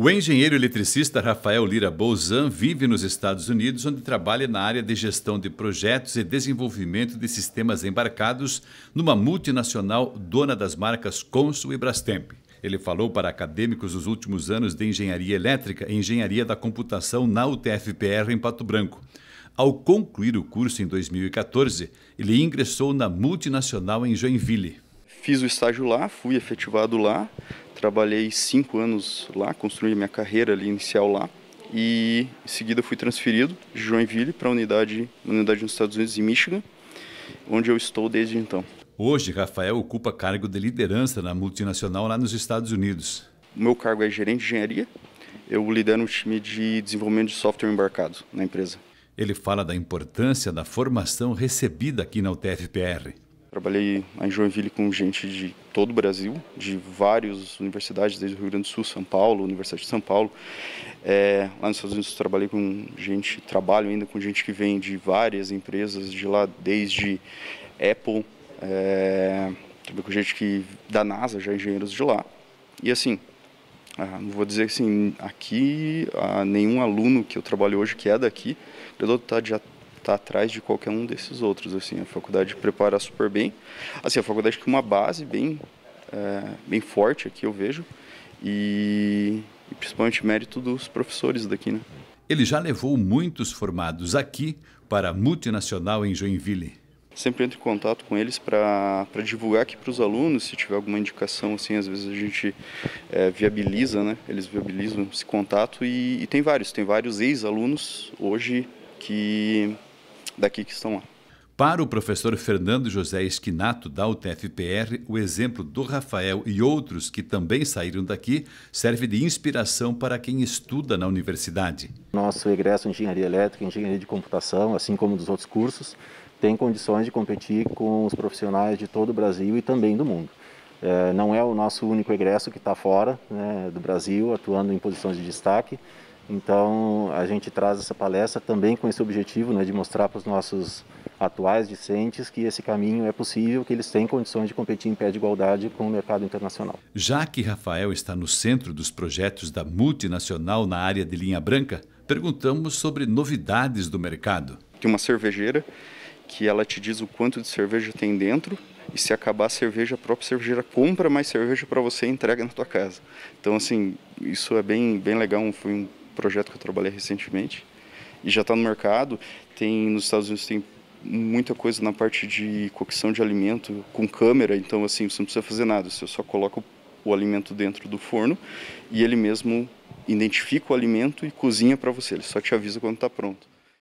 O engenheiro eletricista Rafael Lira Bolzan vive nos Estados Unidos, onde trabalha na área de gestão de projetos e desenvolvimento de sistemas embarcados numa multinacional dona das marcas Consul e Brastemp. Ele falou para acadêmicos dos últimos anos de engenharia elétrica e engenharia da computação na UTFPR em Pato Branco. Ao concluir o curso em 2014, ele ingressou na multinacional em Joinville. Fiz o estágio lá, fui efetivado lá, Trabalhei cinco anos lá, construí minha carreira ali inicial lá e em seguida fui transferido de Joinville para a unidade, unidade nos Estados Unidos, em Michigan, onde eu estou desde então. Hoje, Rafael ocupa cargo de liderança na multinacional lá nos Estados Unidos. O meu cargo é gerente de engenharia. Eu lidero um time de desenvolvimento de software embarcado na empresa. Ele fala da importância da formação recebida aqui na UTFPR. Trabalhei em Joinville com gente de todo o Brasil, de várias universidades, desde o Rio Grande do Sul, São Paulo, Universidade de São Paulo. É, lá nos Estados Unidos trabalhei com gente, trabalho ainda com gente que vem de várias empresas de lá, desde Apple, é, trabalhei com gente que da NASA, já engenheiros de lá. E assim, ah, não vou dizer assim, aqui ah, nenhum aluno que eu trabalho hoje que é daqui, está já está atrás de qualquer um desses outros. Assim, a faculdade prepara super bem. Assim, a faculdade tem uma base bem, é, bem forte aqui, eu vejo, e, e principalmente mérito dos professores daqui, né? Ele já levou muitos formados aqui para a multinacional em Joinville. Sempre entro em contato com eles para divulgar aqui para os alunos, se tiver alguma indicação, assim, às vezes a gente é, viabiliza, né? Eles viabilizam esse contato e, e tem vários, tem vários ex-alunos hoje que daqui que estão lá. Para o professor Fernando José Esquinato, da UTFPR, o exemplo do Rafael e outros que também saíram daqui serve de inspiração para quem estuda na universidade. Nosso egresso em engenharia elétrica, engenharia de computação, assim como dos outros cursos, tem condições de competir com os profissionais de todo o Brasil e também do mundo. É, não é o nosso único egresso que está fora né, do Brasil, atuando em posições de destaque. Então, a gente traz essa palestra também com esse objetivo né, de mostrar para os nossos atuais discentes que esse caminho é possível, que eles têm condições de competir em pé de igualdade com o mercado internacional. Já que Rafael está no centro dos projetos da multinacional na área de linha branca, perguntamos sobre novidades do mercado. Tem uma cervejeira que ela te diz o quanto de cerveja tem dentro e se acabar a cerveja, a própria cervejeira compra mais cerveja para você e entrega na tua casa. Então, assim, isso é bem, bem legal, foi um projeto que eu trabalhei recentemente e já está no mercado. Tem nos Estados Unidos tem muita coisa na parte de cocção de alimento com câmera, então assim você não precisa fazer nada, você só coloca o alimento dentro do forno e ele mesmo identifica o alimento e cozinha para você. Ele só te avisa quando está pronto.